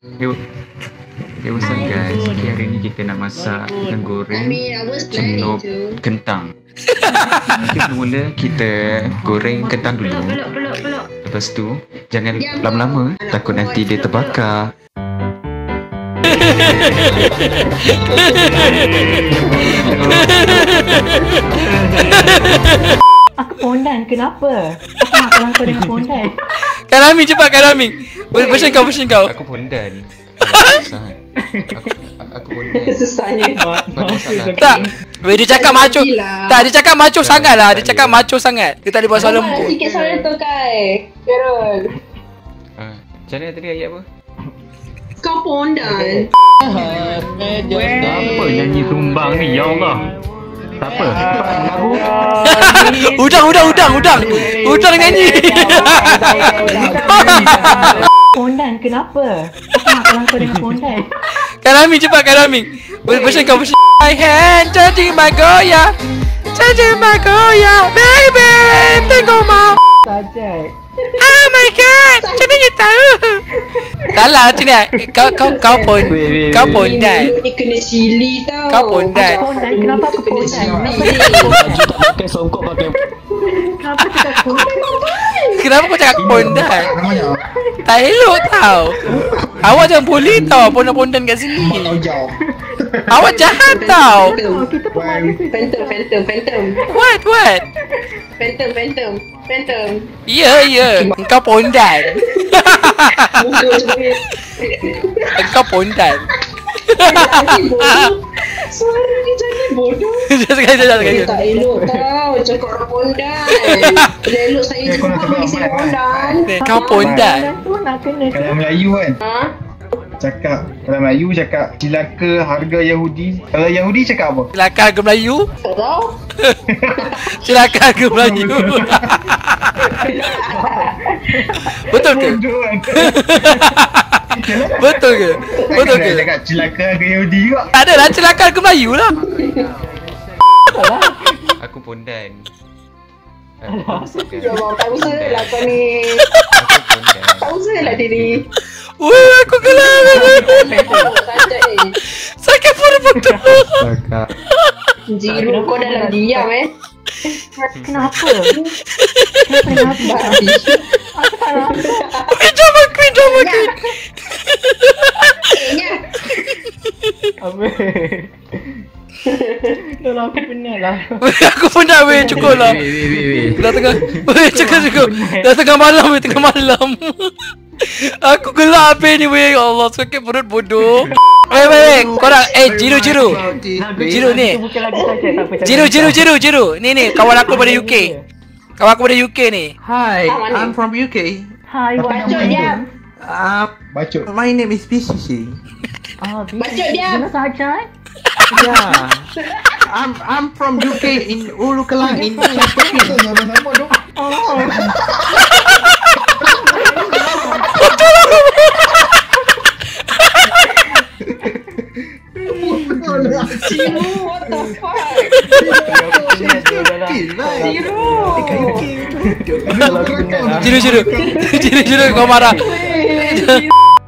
Hey, hey what's up guys? Okay, hari ni kita nak masak ikan goreng I celup to. kentang. Okay, mula kita goreng kentang dulu. Lepas tu, jangan lama-lama takut nanti dia terbakar. Aku pondan, kenapa? Aku nak kalah kau dengan pondan. Kak Rami cepat Kak Rami Version kau version kau Aku pondan. Susah. Aku, aku pondan. Susahnya. Tak Weh dia cakap macho. Tak dia cakap macho sangat lah Dia cakap macho sangat Dia tak boleh buat lembut sikit suara tu kai. Carol. Ah, Macam mana tadi ayat apa? Kau pondan. Apa nyanyi tumbang ni ya Allah Siapa? Lagu Udang udang udang udang. Udang nyanyi. Pondan, kenapa? Aku nak kau dengan pondan. Rami cepat Rami. Version kau version My hand jadi my goya. Jadi my goya. Baby Tengok mau Sajak. Oh my god tahu Salah macam ni Kau kau kau pun Kau pun dan Ni kena sili tau. Kau pondan. Pondan, kenapa aku pondan? tak pakai songkok pakai Kenapa cakap pondan? Kenapa kau cakap pondan Tak elok tau. Awak jangan boleh tau Pondan-pondan kat sini. Awak jahat tau. Kita pemain Phantom, phantom, phantom. What what? Phantom, phantom, phantom. Ya ya. Engkau pondan. Engkau pondan. Suara dia jadi bodoh. Sekali sekali tak elok tau Cakap orang pondan Bila elok saya jumpa bagi saya pondan Kau pondan tu nak kena. Kalau Melayu kan Ha? Cakap Kalau Melayu cakap Cilaka harga Yahudi Kalau Yahudi cakap apa? Silakan ke Melayu Tak tahu Silakan ke Melayu Betul ke? Kan Betul ke? Betul ke? nak cakap cilaka harga Yahudi juga Tak ada lah silakan ke Melayu lah Aku pondan. Ya Allah, tak usah lah kau ni. Tak usah lah diri Weh aku gelap Oh, Sajak eh Sakit perut betul. Jiru kau dalam diam eh Kenapa? Kenapa? Babi Queen drama queen drama queen Kayaknya Apa? Lah, aku penat lah. Aku pun dah weh cukup lah Dah tengah Weh cukup cukup Dah tengah malam weh tengah malam Aku gelap habis ni weh Ya Allah sakit perut bodoh Weh weh weh korang Eh jiru jiru Jiru ni tak tak Jiru jiru jiru jiru Ni ni kawan aku dari UK Kawan aku dari UK ni Hi, Ah, mana? I'm from UK. What Bacot dia Uh, Bacot my name is PCC. Ah, Bacot dia Gimana sajak? Yeah. I'm I'm from UK in Ulu Kelang in Sama-sama Jiru what the fuck Jiru Kalau aku penat lah. Jiru jiru Jiru jiru kau marah Weh, Jiru